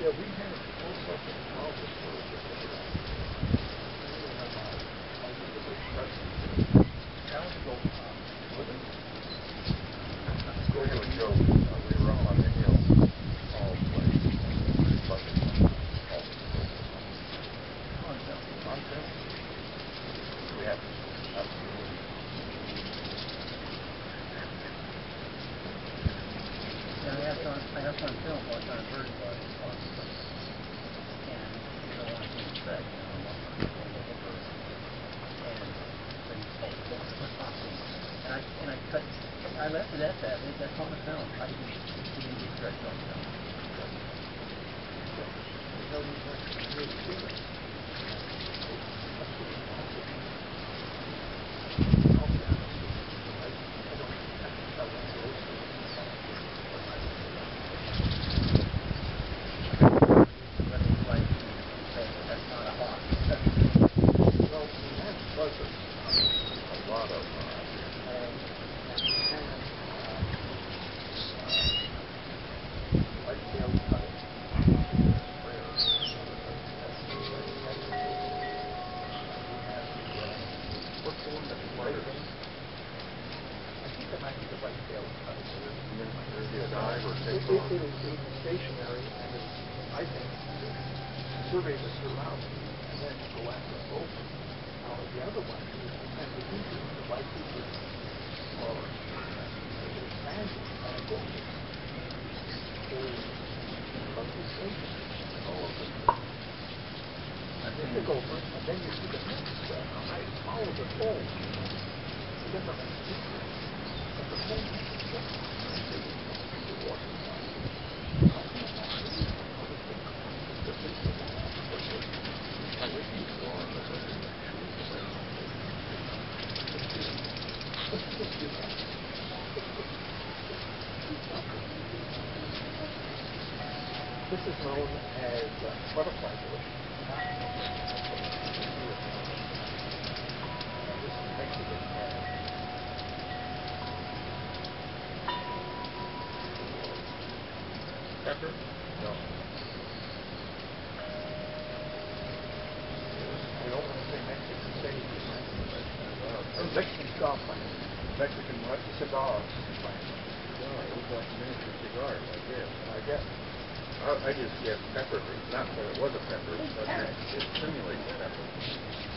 Yeah, we had all sorts of problems with it. We have a. Council, um, was it? Go and go. Uh, we were up on the hill all the way. But, all the way. On film. On film. We have, absolutely. And I have on, I have on film one time Birdie was on stuff. And you don't want to say, you know, I'm not going to look at bird. And so you say, well, what's possible? And I, and I cut, I left it at that, that's on the film, I didn't, get correct on film. No, you weren't really doing it. That's what we wanted. I'll be honest with you. I, I don't have to tell that those things. But it's like, you say, that's not a hawk. Well, we had buzzards. A lot of, uh, And, and we had, uh, uh, white-tailed cutters. Prayers. That's the way we had to do it. We had the, uh, what's the one that we wanted? I think it might be the white-tailed cutters. there's the dive or It, take it, off. it'll, it'll be stationary and it'll, I think, survey the surroundings and then go after boat. Now, the other one is kind of easier, the white people or uh, the expansion kind of go to the station and all of them. And then you go it, and then you see the next step, I follow the. The different pieces of the pole. This is known as uh, butterfly bush. Pepper? No. dog in my yard. It was like miniature cigar like this. And I guess I, I just get pepper, not that it was a pepper, but it, it simulates pepper.